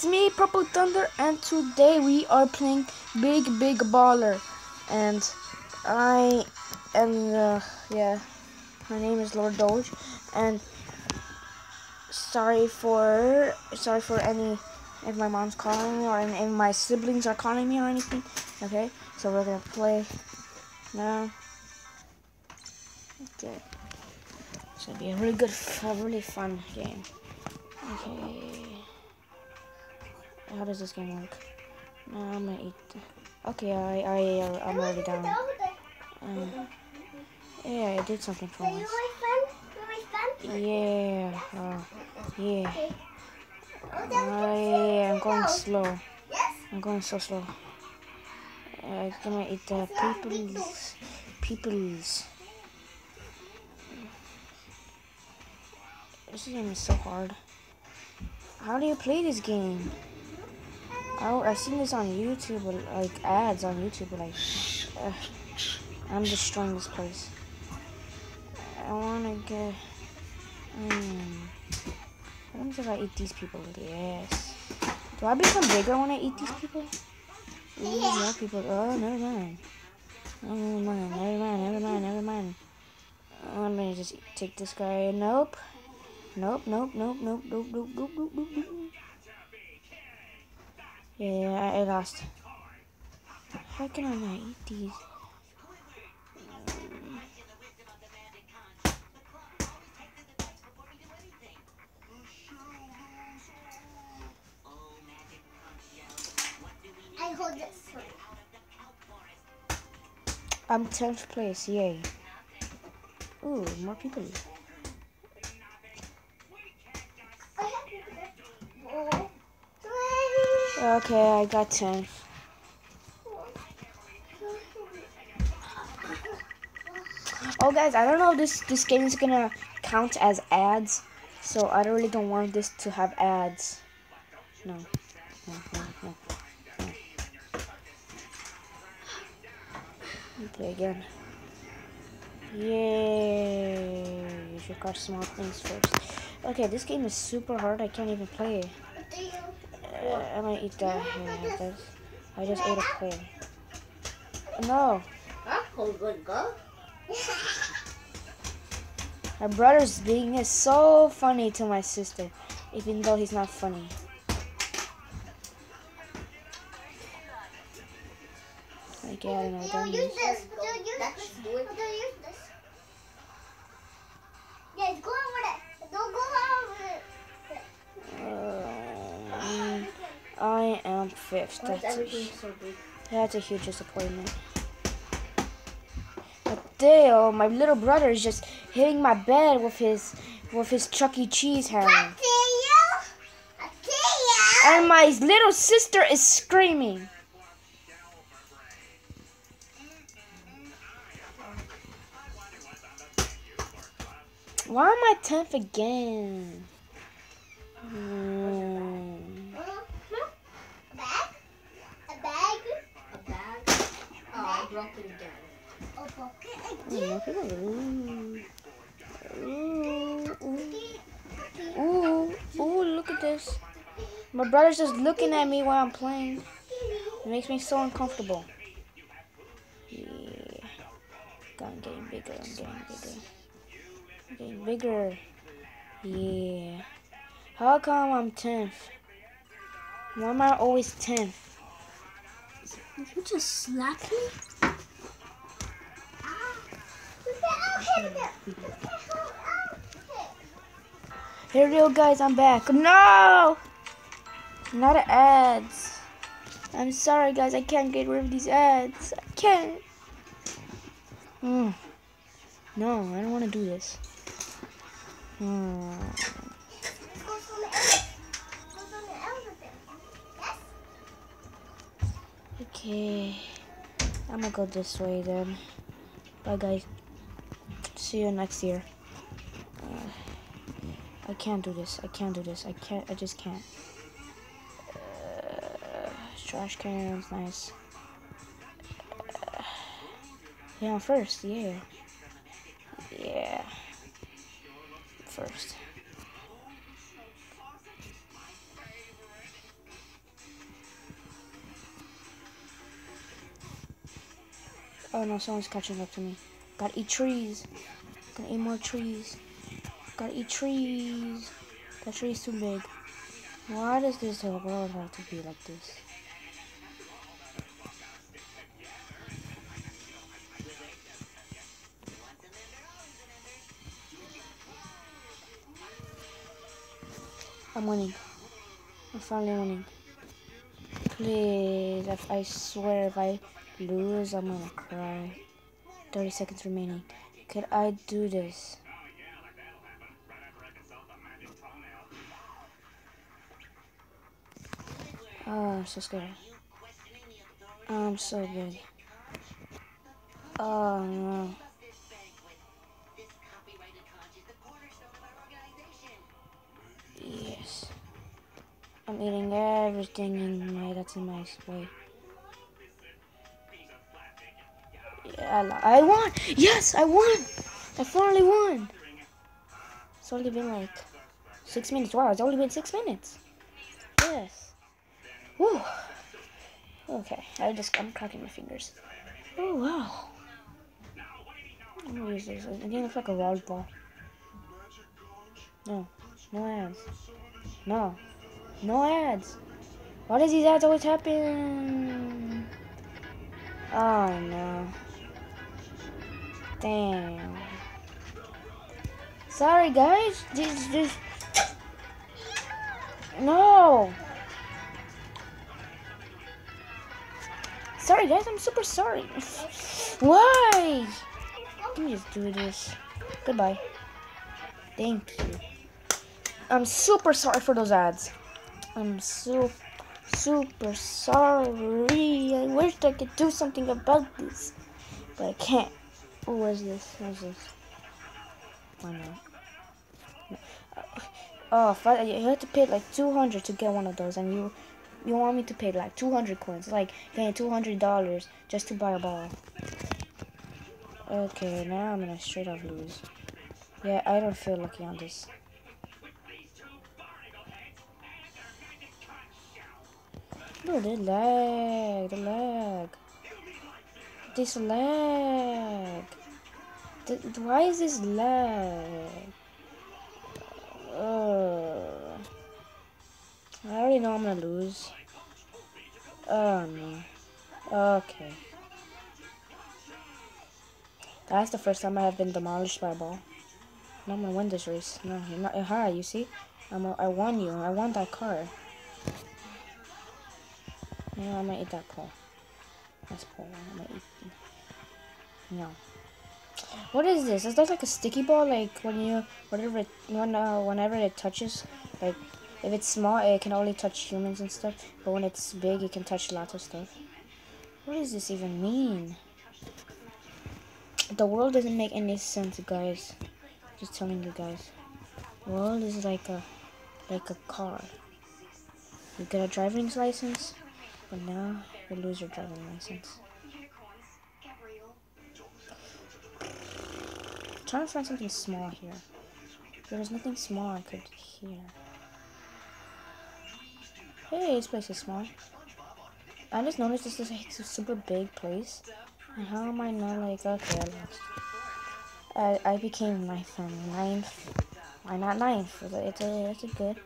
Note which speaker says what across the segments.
Speaker 1: it's me, Purple Thunder, and today we are playing Big Big Baller. And I am, uh, yeah, my name is Lord Doge, and sorry for, sorry for any, if my mom's calling me or if my siblings are calling me or anything, okay? So we're gonna play now. Okay. It's gonna be a really good, really fun game. Okay. How does this game work? No, I'm gonna eat. Okay, I, I, uh, I'm already down. Yeah, I did something for once.
Speaker 2: my friend? You're my friend?
Speaker 1: Yeah, uh, yeah. I, I'm going slow. I'm going so slow. Uh, I'm gonna eat the peoples. Peoples. This game is so hard. How do you play this game? Oh, I've seen this on YouTube, like ads on YouTube, but, like, uh, I'm destroying this place. I wanna get. Um, what happens if I eat these people? Yes. Do I become bigger when I eat these people? Ooh, more people. Oh, never mind. Oh, never mind. Never mind. Never mind. Never mind. I'm gonna just take this guy. Nope. Nope. Nope. Nope. Nope. Nope. Nope. Nope. Nope. Nope. nope. Yeah, I, lost. How can I not eat these?
Speaker 2: I hold this.
Speaker 1: I'm 10th place. Yay. Ooh, more people. Okay, I got 10. Oh, guys, I don't know if this this game is gonna count as ads, so I really don't want this to have ads. No, no, no, no. Play again. Yay! You should catch small things first. Okay, this game is super hard. I can't even play.
Speaker 2: What do you?
Speaker 1: I'm gonna eat that. Yeah, that's, I just ate a coal. No, my brother's being is so funny to my sister, even though he's not funny. Like, yeah, I don't know. Don't
Speaker 2: use
Speaker 1: use.
Speaker 2: this. You use this.
Speaker 1: Fifth.
Speaker 2: Why
Speaker 1: That's a,
Speaker 2: so
Speaker 1: that's a huge disappointment. But Dale, my little brother is just hitting my bed with his with his Chuck E. Cheese hammer.
Speaker 2: I see you. I see you.
Speaker 1: And my little sister is screaming. Why am I 10th again? Hmm.
Speaker 2: A bag? A bag?
Speaker 3: A bag? I broke it again.
Speaker 2: A bucket
Speaker 1: Hmm,
Speaker 2: again?
Speaker 1: Ooh. Ooh, ooh, ooh, look at this. My brother's just looking at me while I'm playing. It makes me so uncomfortable. Yeah. I'm getting bigger, I'm getting bigger. I'm getting bigger. Yeah. How come I'm 10th? Why am I always 10th?
Speaker 3: Did you just slap me?
Speaker 1: Here we go, guys. I'm back. No! Not ads. I'm sorry, guys. I can't get rid of these ads. I can't. Hmm. No, I don't want to do this. Hmm. Okay. I'm gonna go this way then. Bye, guys see you next year. Uh, I can't do this. I can't do this. I can't. I just can't. Uh, trash cans, nice. Uh, yeah, first. Yeah. Yeah. First. Oh no, someone's catching up to me. Gotta eat trees. Gotta eat more trees. Gotta eat trees. That tree's too big. Why does this world have to be like this? I'm winning. I'm finally winning. Please, if I swear if I lose, I'm gonna cry. 30 seconds remaining. Could I do this? Oh, I'm so scared. I'm so big. Oh ah, no. Yes. I'm eating everything in my that's in my way. I, won! Yes, I won! I finally won! It's only been like six minutes. Wow, it's only been six minutes. Yes. Whew. Okay, I just I'm cracking my fingers. Oh wow. I'm gonna use this. It looks like a rod ball. No, no ads. No, no ads. Why does these ads always happen? Oh no. Damn. Sorry guys. This this. No. Sorry guys, I'm super sorry. Why? Let me just do this. Goodbye. Thank you. I'm super sorry for those ads. I'm so super sorry. I wish I could do something about this, but I can't. Oh, what is this? What is this? Why not? Oh, fi- you have to pay like 200 to get one of those, and you you want me to pay like 200 coins, like paying 200 dollars just to buy a ball. Okay, now I'm gonna straight up lose. Yeah, I don't feel lucky on this. Bro, the lag, the lag. This lag. The, why is this lag? Uh, I already know I'm gonna lose. Oh no. Okay. That's the first time I have been demolished by a ball. I'm gonna win this race. No, you're not. Hi, you see? I'm. A, I won you. I won that car. Yeah, I'm gonna eat that pole. That's pole. I'm gonna eat. No. What is this? Is that like a sticky ball? Like when you, whatever, it, when uh, whenever it touches, like if it's small, it can only touch humans and stuff. But when it's big, it can touch lots of stuff. What does this even mean? The world doesn't make any sense, guys. Just telling you guys. World is like a, like a car. You get a driving license, but now you lose your driving license. Trying to find something small here. There's nothing small I could hear. Hey, this place is small. I just noticed this is like a super big place. And how am I not like, okay, I lost. I, I became ninth and ninth. Why not ninth? It's a, it's a, good.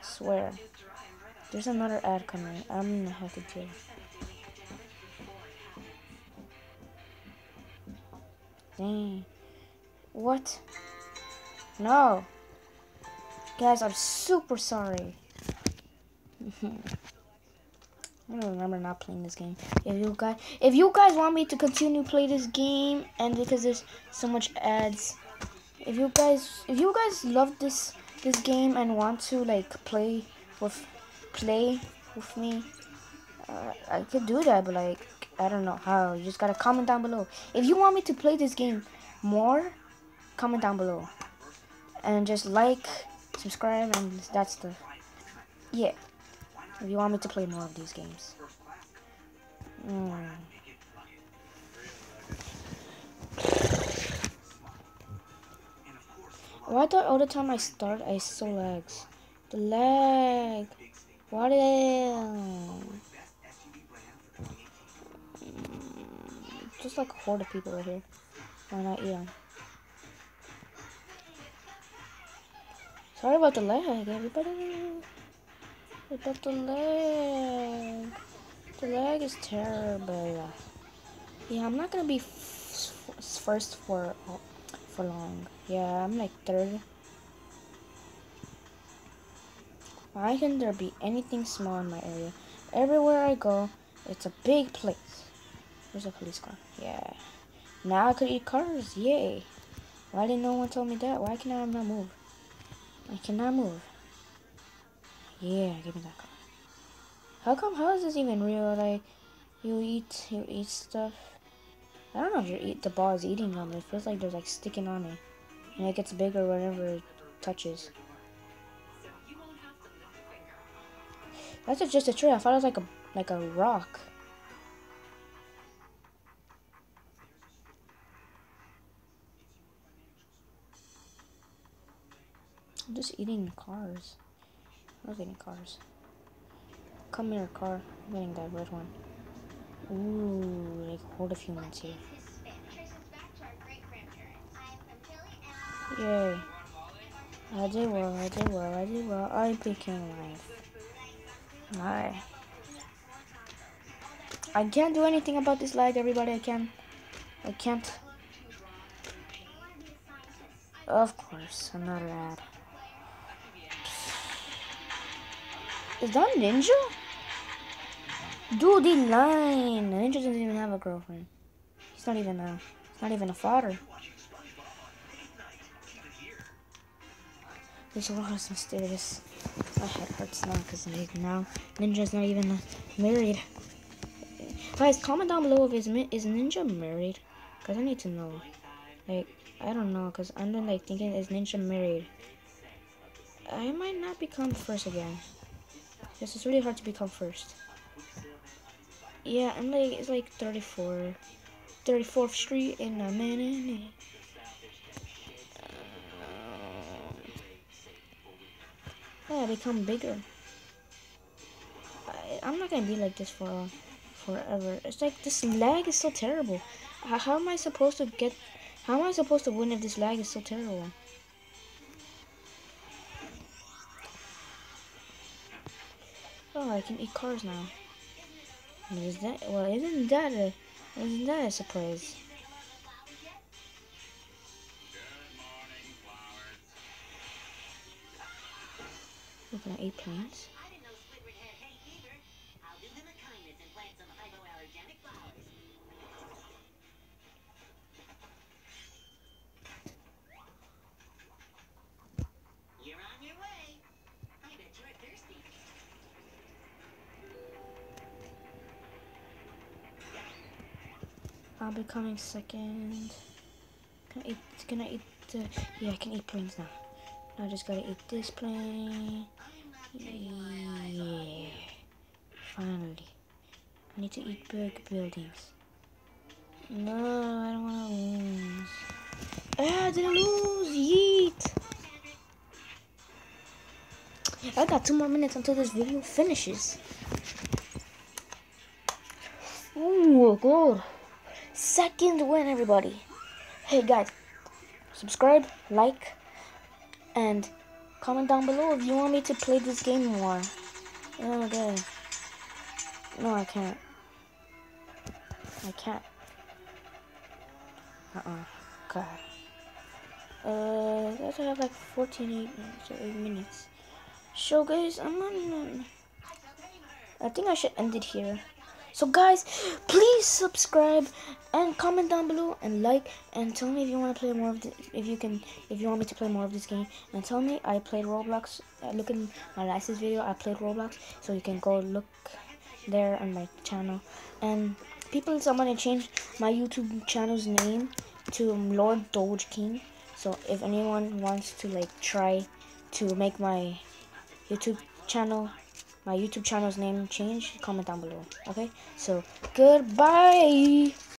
Speaker 1: Swear. There's another ad coming. I'm gonna have to do. Dang. What? No. Guys, I'm super sorry. I don't remember not playing this game. If you guys, if you guys want me to continue play this game, and because there's so much ads, if you guys, if you guys love this this game and want to like play with play with me, uh, I could do that. But like, I don't know how. You just gotta comment down below. If you want me to play this game more, comment down below, and just like, subscribe, and that stuff. Yeah. If you want me to play more of these games. Mm. Why thought all the time I start I so lags? The lag. What is? just like a horde of people right here. Why not eat Sorry about the lag, everybody. About the lag. The lag is terrible. Yeah, I'm not gonna be first for for long. Yeah, I'm like third. Why can there be anything small in my area? Everywhere I go, it's a big place. There's a police car. Yeah. Now I could eat cars. Yay. Why didn't no one tell me that? Why can I not move? I cannot move. Yeah, give me that car. How come, how is this even real? Like, you eat, you eat stuff. I don't know if you eat, the ball is eating them. It feels like they're like sticking on it. And it gets bigger whenever it touches. That's just a tree. I thought it was like a like a rock. I'm just eating cars. I was eating cars. Come here, car. I'm getting that red one. Ooh, like hold a few minutes here. Yay. I did well, I did well, I did well. I became life. Alright. I can't do anything about this lag, everybody. I can. I can't. Of course, another ad. Is that Ninja? Dude, he lying. Ninja doesn't even have a girlfriend. He's not even a, he's not even a father. This world is mysterious. My head hurts now because now Ninja's not even married. Guys, comment down below if is is Ninja married? Cause I need to know. Like I don't know, cause I'm like thinking is Ninja married? I might not become first again. This is really hard to become first. Yeah, I'm like it's like 34, 34th Street in a minute. Uh, yeah, become bigger. I, am not gonna be like this for forever. It's like this lag is so terrible. How, how am I supposed to get? How am I supposed to win if this lag is so terrible? Oh, I can eat cars now. Is that well? Isn't that a isn't that a surprise? We're gonna eat plants. I'll be coming second. Can I eat? Can I eat? The, yeah, I can eat planes now. I just gotta eat this plane. Yeah. Finally. I need to eat big buildings. No, I don't wanna lose. Ah, I didn't lose. Yeet. I got two more minutes until this video finishes. Oh, God. Second win, everybody. Hey, guys. Subscribe, like, and comment down below if you want me to play this game more. Oh, okay. No, I can't. I can't. Uh-uh. God. Uh, I have like 14 8 minutes or 8 minutes. So, guys, I'm on... I think I should end it here. So guys, please subscribe and comment down below and like and tell me if you want to play more of this, if you can if you want me to play more of this game and tell me I played Roblox. Uh, look in my last video, I played Roblox, so you can go look there on my channel. And people, someone to change my YouTube channel's name to Lord Doge King. So if anyone wants to like try to make my YouTube channel my YouTube channel's name change, comment down below. Okay? So, goodbye!